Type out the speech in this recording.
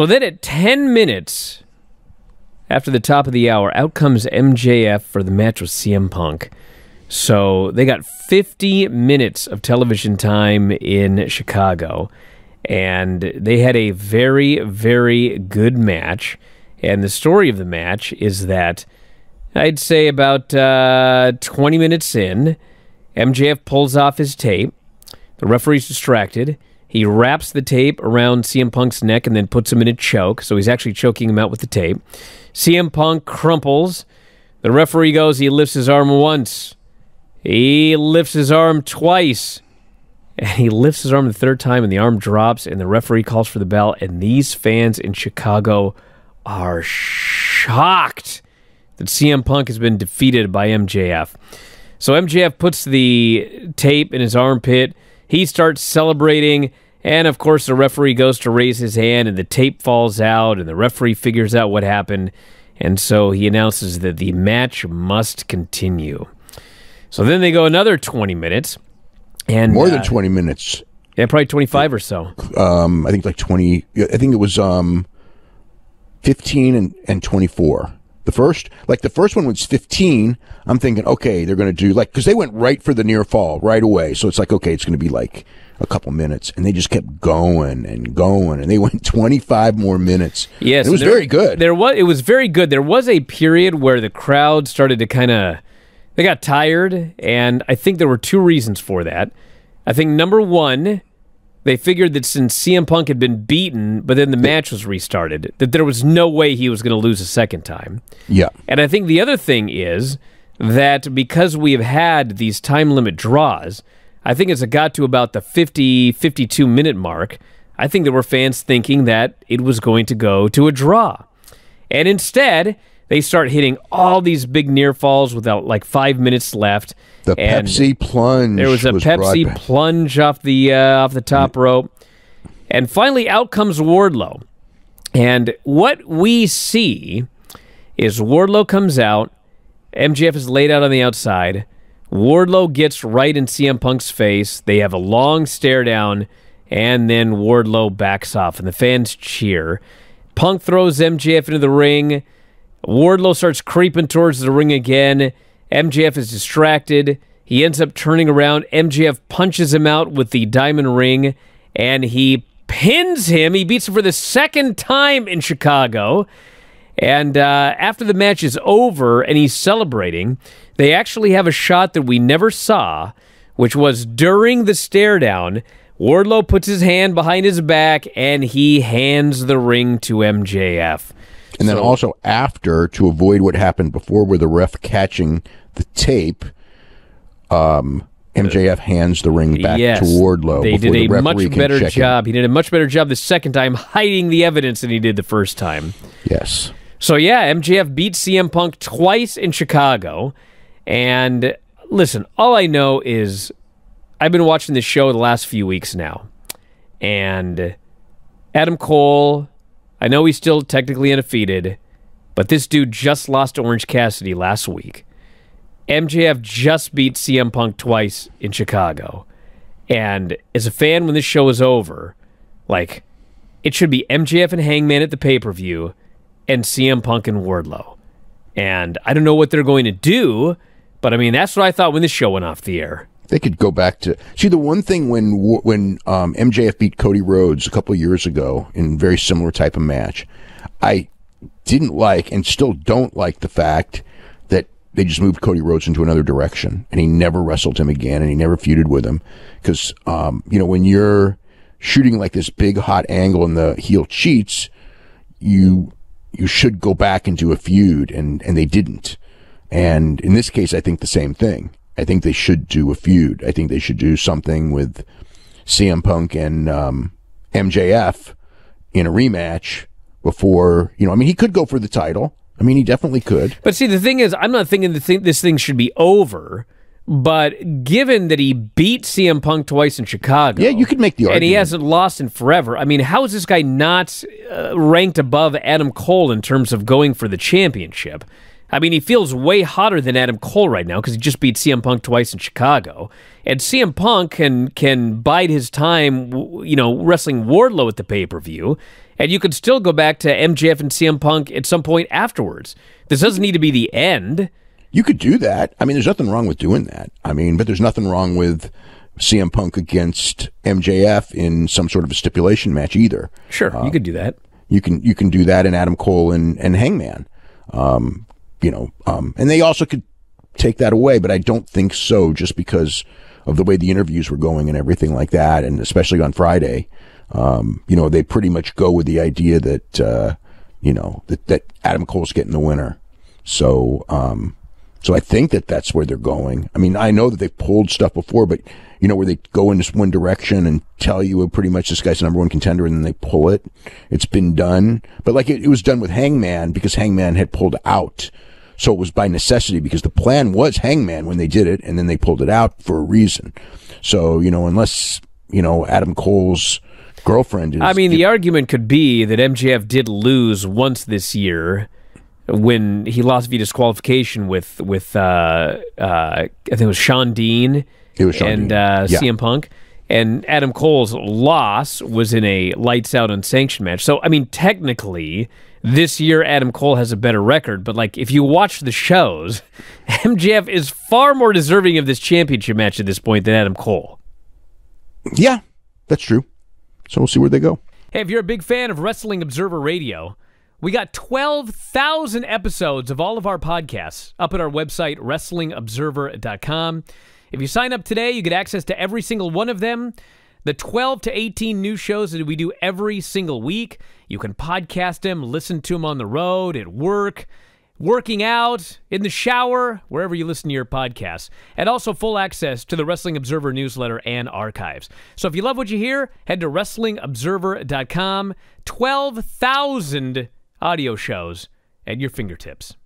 So then at 10 minutes after the top of the hour, out comes MJF for the match with CM Punk. So they got 50 minutes of television time in Chicago, and they had a very, very good match. And the story of the match is that I'd say about uh, 20 minutes in, MJF pulls off his tape. The referee's distracted. He wraps the tape around CM Punk's neck and then puts him in a choke. So he's actually choking him out with the tape. CM Punk crumples. The referee goes, he lifts his arm once. He lifts his arm twice. And he lifts his arm the third time, and the arm drops, and the referee calls for the bell. And these fans in Chicago are shocked that CM Punk has been defeated by MJF. So MJF puts the tape in his armpit. He starts celebrating. And of course, the referee goes to raise his hand, and the tape falls out, and the referee figures out what happened. And so he announces that the match must continue. So then they go another 20 minutes. And More than uh, 20 minutes. Yeah, probably 25 or so. Um, I think like 20. I think it was um, 15 and, and 24. The first, like the first one was 15. I'm thinking, okay, they're going to do like, because they went right for the near fall right away. So it's like, okay, it's going to be like a couple minutes. And they just kept going and going. And they went 25 more minutes. Yes, it was there- very good. There was it was very good. There was a period where the crowd started to kind of they got tired, and I think there were two reasons for that. I think number one, they figured that since CM Punk had been beaten, but then the match was restarted, that there was no way he was going to lose a second time. Yeah. And I think the other thing is that because we have had these time limit draws, I think as it got to about the 50, 52 minute mark, I think there were fans thinking that it was going to go to a draw. And instead, they start hitting all these big near falls without like five minutes left. The And Pepsi plunge. There was a brought Pepsi plunge off the uh, off the top rope, and finally out comes Wardlow. And what we see is Wardlow comes out. MJF is laid out on the outside. Wardlow gets right in CM Punk's face. They have a long stare down, and then Wardlow backs off, and the fans cheer. Punk throws MJF into the ring. Wardlow starts creeping towards the ring again. MJF is distracted. He ends up turning around. MJF punches him out with the diamond ring, and he pins him. He beats him for the second time in Chicago. And uh, after the match is over and he's celebrating, they actually have a shot that we never saw, which was during the stare down. Wardlow puts his hand behind his back and he hands the ring to MJF. And then also after, to avoid what happened before, where the ref catching the tape, um, MJF hands the ring back yes, to Wardlow. They did the a much better check it. job. He did a much better job the second time hiding the evidence than he did the first time. Yes. So yeah, MJF beat CM Punk twice in Chicago. And listen, all I know is I've been watching this show the last few weeks now. And Adam Cole, I know he's still technically undefeated, but this dude just lost to Orange Cassidy last week. MJF just beat CM Punk twice in Chicago. And as a fan, when this show is over, like, it should be MJF and Hangman at the pay per view and CM Punk and Wardlow. And I don't know what they're going to do, but I mean, that's what I thought when this show went off the air. They could go back to see the one thing when when um, MJF beat Cody Rhodes a couple years ago in very similar type of match. I didn't like and still don't like the fact that they just moved Cody Rhodes into another direction and he never wrestled him again and he never feuded with him because um, you know when you're shooting like this big hot angle and the heel cheats, you you should go back and do a feud and and they didn't. And in this case, I think the same thing. I think they should do a feud. I think they should do something with CM Punk and um, MJF in a rematch before, you know, I mean, he could go for the title. I mean, he definitely could. But see, the thing is, I'm not thinking the thing, this thing should be over. But given that he beat CM Punk twice in Chicago, Yeah, you could make the and he hasn't lost in forever. I mean, how is this guy not uh, ranked above Adam Cole in terms of going for the championship? I mean, he feels way hotter than Adam Cole right now because he just beat CM Punk twice in Chicago, and CM Punk can can bide his time, you know, wrestling Wardlow at the pay per view, And you could still go back to MJF and CM Punk at some point afterwards. This doesn't need to be the end. You could do that. I mean, there's nothing wrong with doing that. I mean, but there's nothing wrong with CM Punk against MJF in some sort of a stipulation match either. Sure, uh, you could do that. You can you can do that in Adam Cole and, and Hangman. Um, you know, um, and they also could take that away, but I don't think so just because of the way the interviews were going and everything like that, and especially on Friday. Um, you know, they pretty much go with the idea that uh, you know that, that Adam Cole's getting the winner. So, um, so I think that that's where they're going. I mean, I know that they've pulled stuff before, but you know, where they go in this one direction and tell you pretty much this guy's the number one contender and then they pull it. It's been done, but like it, it was done with Hangman because Hangman had pulled out. So it was by necessity because the plan was Hangman when they did it and then they pulled it out for a reason. So, you know, unless, you know, Adam Cole's girlfriend is. I mean, the argument could be that MJF did lose once this year when he lost via disqualification with with uh, uh, I think it was Shawn Dean. It was Shawn and Dean. Uh, Yeah. CM Punk. And Adam Cole's loss was in a lights out unsanctioned match. So I mean, technically, this year Adam Cole has a better record. But like, if you watch the shows, MJF is far more deserving of this championship match at this point than Adam Cole. Yeah, that's true. So we'll see where they go. Hey, if you're a big fan of Wrestling Observer Radio, we got 12,000 episodes of all of our podcasts up at our website, WrestlingObserver.com. If you sign up today, you get access to every single one of them. The 12 to 18 new shows that we do every single week. You can podcast them, listen to them on the road, at work, working out, in the shower, wherever you listen to your podcasts. And also full access to the Wrestling Observer newsletter and archives. So if you love what you hear, head to WrestlingObserver.com. 12,000 audio shows at your fingertips.